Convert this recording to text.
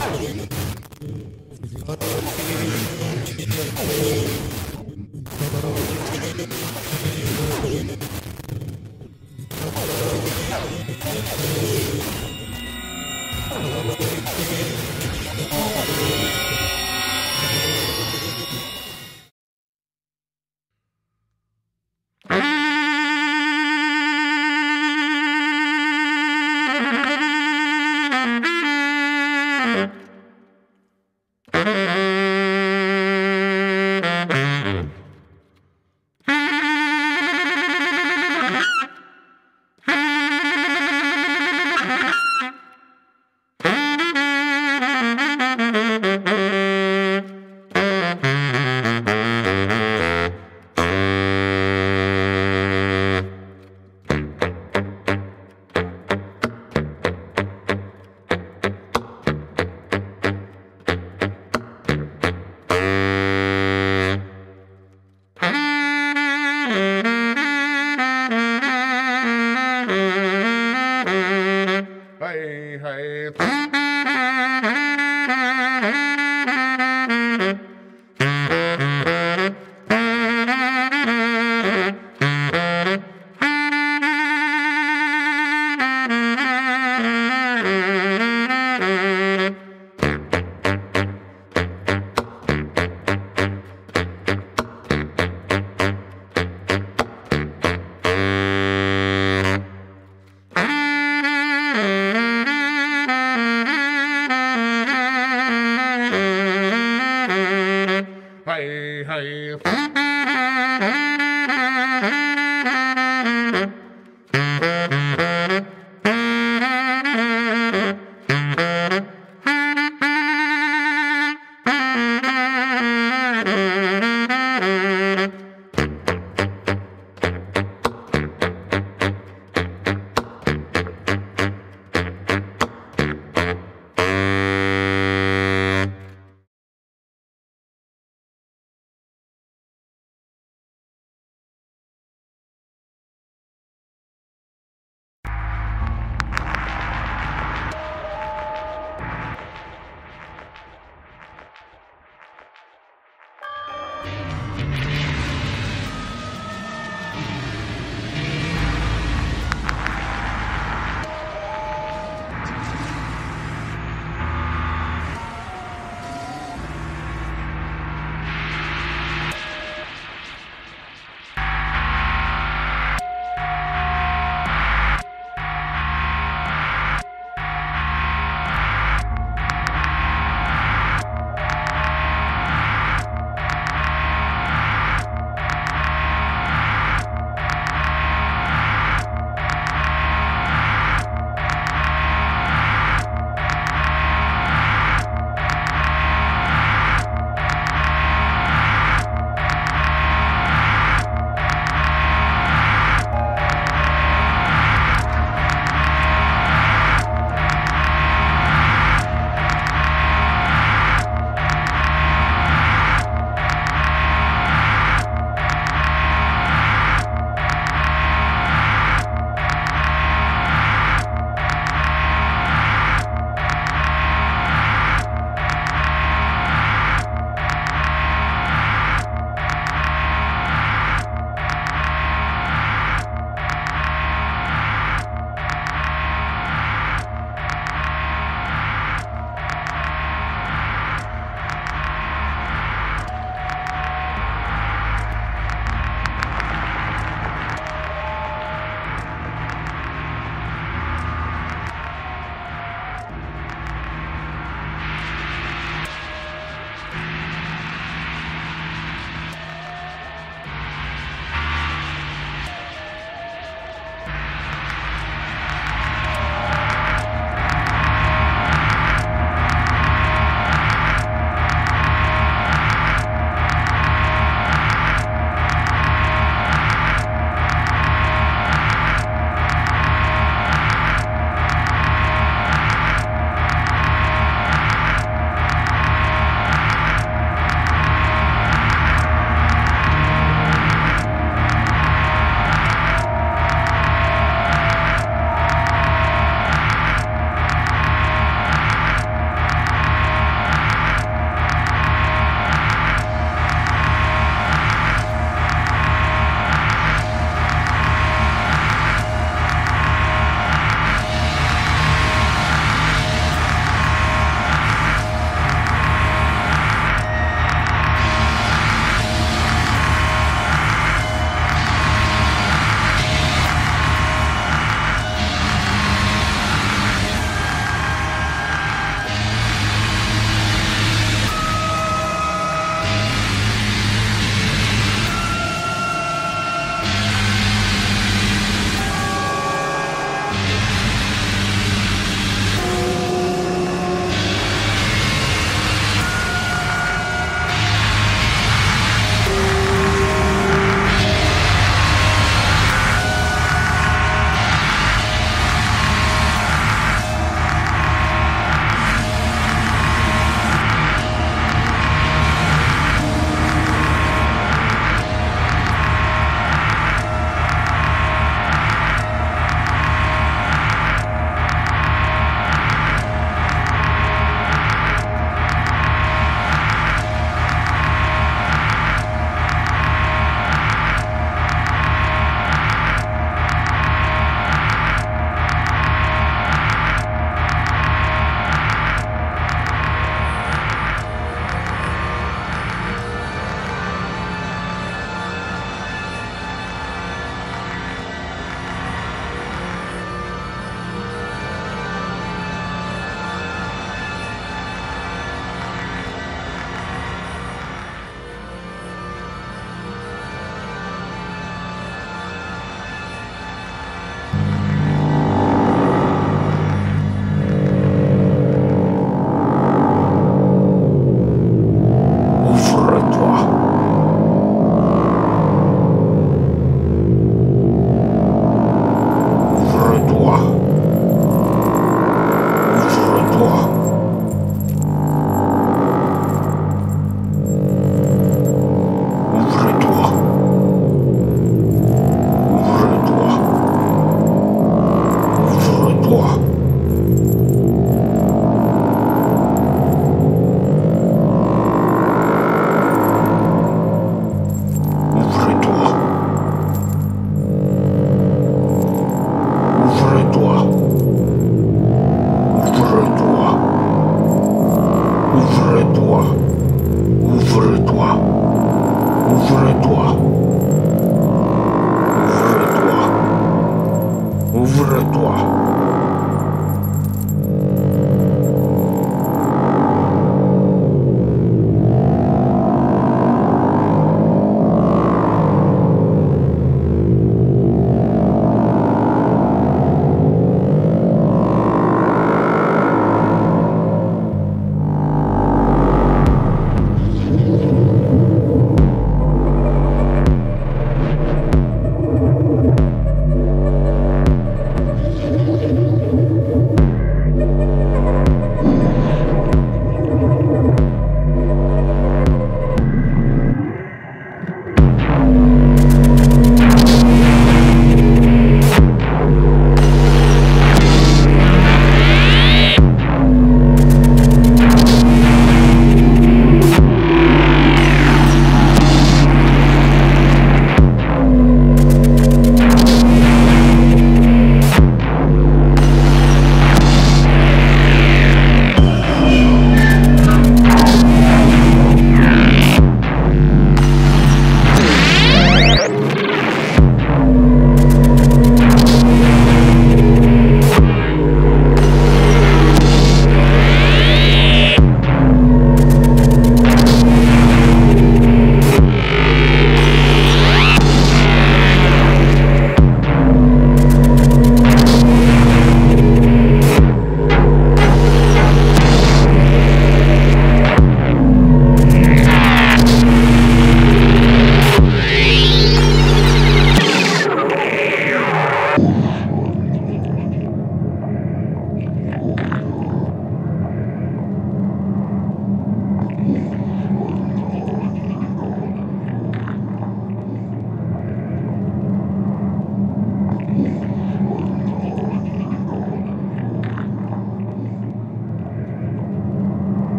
は